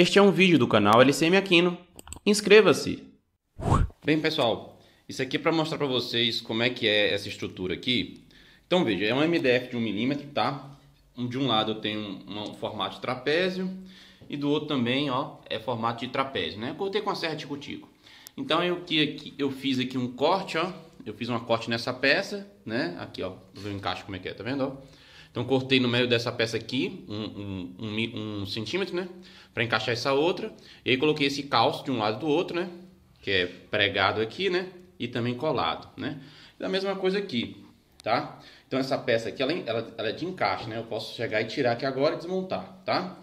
Este é um vídeo do canal LCM Aquino. Inscreva-se! Bem, pessoal, isso aqui é para mostrar para vocês como é que é essa estrutura aqui. Então, veja, é um MDF de 1 milímetro, tá? De um lado eu tenho um, um, formato de trapézio e do outro também, ó, é formato de trapézio, né? Cortei com a serra tico-tico. Então, eu, que, eu fiz aqui um corte, ó. Eu fiz uma corte nessa peça, né? Aqui, ó, eu encaixe como é que é, tá vendo, ó? Então cortei no meio dessa peça aqui, um, um, um, um centímetro, né? Para encaixar essa outra. E aí coloquei esse calço de um lado do outro, né? Que é pregado aqui, né? E também colado, né? E a mesma coisa aqui, tá? Então essa peça aqui, ela, ela, ela é de encaixe, né? Eu posso chegar e tirar aqui agora e desmontar, tá?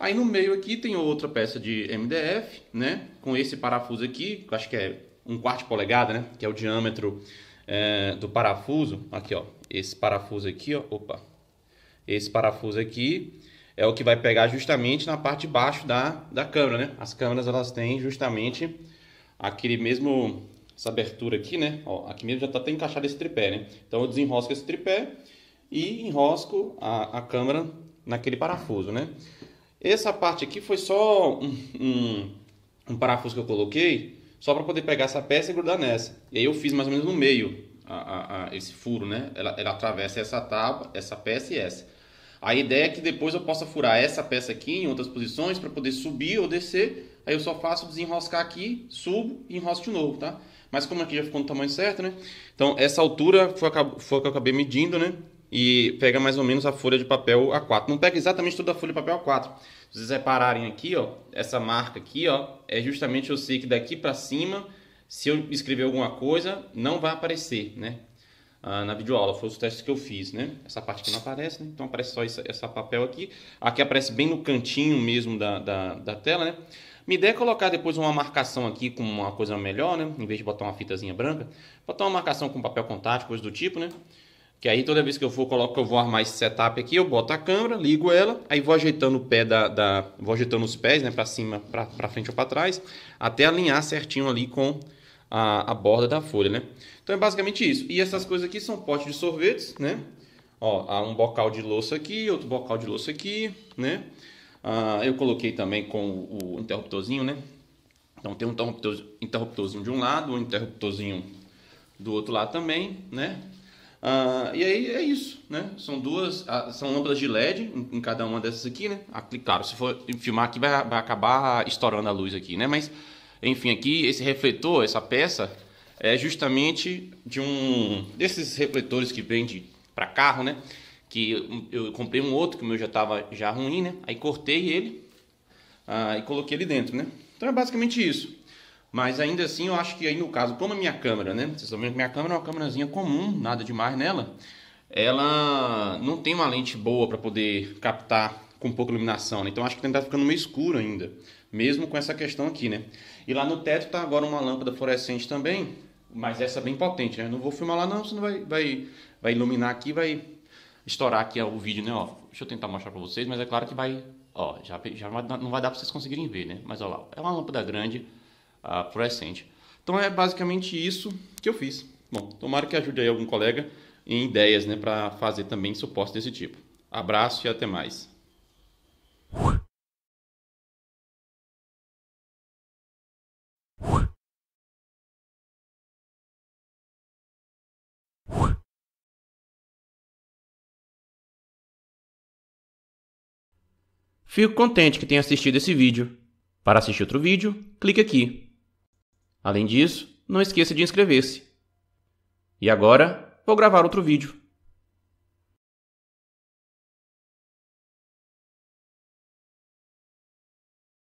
Aí no meio aqui tem outra peça de MDF, né? Com esse parafuso aqui, que eu acho que é um quarto de polegada, né? Que é o diâmetro é, do parafuso. Aqui, ó. Esse parafuso aqui, ó. Opa, esse parafuso aqui é o que vai pegar justamente na parte de baixo da, da câmera, né? As câmeras elas têm justamente aquele mesmo essa abertura aqui, né? Ó, aqui mesmo já está até encaixado esse tripé, né? Então eu desenrosco esse tripé e enrosco a, a câmera naquele parafuso, né? Essa parte aqui foi só um, um, um parafuso que eu coloquei só para poder pegar essa peça e grudar nessa. E aí eu fiz mais ou menos no meio a, a, esse furo, né? Ela, ela atravessa essa tábua, essa peça e essa. A ideia é que depois eu possa furar essa peça aqui em outras posições para poder subir ou descer. Aí eu só faço desenroscar aqui, subo e enrosco de novo, tá? Mas como aqui já ficou no tamanho certo, né? Então essa altura foi, foi que eu acabei medindo, né? E pega mais ou menos a folha de papel A4. Não pega exatamente toda a folha de papel A4. Se vocês repararem aqui, ó, essa marca aqui, ó, é justamente eu sei que daqui para cima se eu escrever alguma coisa, não vai aparecer, né? Ah, na videoaula, foi os testes que eu fiz, né? Essa parte aqui não aparece, né? Então aparece só essa, essa papel aqui. Aqui aparece bem no cantinho mesmo da, da, da tela, né? Minha ideia é colocar depois uma marcação aqui com uma coisa melhor, né? Em vez de botar uma fitazinha branca, botar uma marcação com papel contato, coisa do tipo, né? Que aí toda vez que eu for coloco, eu vou armar esse setup aqui, eu boto a câmera, ligo ela, aí vou ajeitando o pé da, da vou ajeitando os pés, né, para cima, para frente ou para trás, até alinhar certinho ali com a, a borda da folha, né? Então é basicamente isso. E essas coisas aqui são potes de sorvetes, né? Ó, há um bocal de louça aqui, outro bocal de louça aqui, né? Ah, eu coloquei também com o interruptorzinho, né? Então tem um interruptor, interruptorzinho de um lado, um interruptorzinho do outro lado também, né? Ah, e aí é isso, né? São duas, ah, são lâmpadas de LED em, em, cada uma dessas aqui, né? Ah, claro, se for filmar aqui vai, vai acabar estourando a luz aqui, né? Mas enfim, aqui esse refletor, essa peça, é justamente de um desses refletores que vende para carro, né? Que eu, comprei um outro que o meu já estava já ruim, né? Aí cortei ele ah, e coloquei ele dentro, né? Então é basicamente isso. Mas ainda assim, eu acho que aí no caso, como a minha câmera, né? Vocês estão vendo que minha câmera é uma câmerazinha comum, nada demais nela. Ela não tem uma lente boa para poder captar com pouca iluminação, né? Então acho que está ficando meio escuro ainda, mesmo com essa questão aqui, né? E lá no teto está agora uma lâmpada fluorescente também, mas essa bem potente, né? Não vou filmar lá não, senão vai, vai, vai iluminar aqui, vai estourar aqui o vídeo, né? Ó, deixa eu tentar mostrar para vocês, mas é claro que vai, ó, já, já não vai dar para vocês conseguirem ver, né? Mas ó lá, é uma lâmpada grande, uh, fluorescente. Então é basicamente isso que eu fiz. Bom, tomara que ajude aí algum colega em ideias, né, para fazer também suporte desse tipo. Abraço e até mais. Fico contente que tenha assistido esse vídeo. Para assistir outro vídeo, clique aqui. Além disso, não esqueça de inscrever-se. E agora, vou gravar outro vídeo.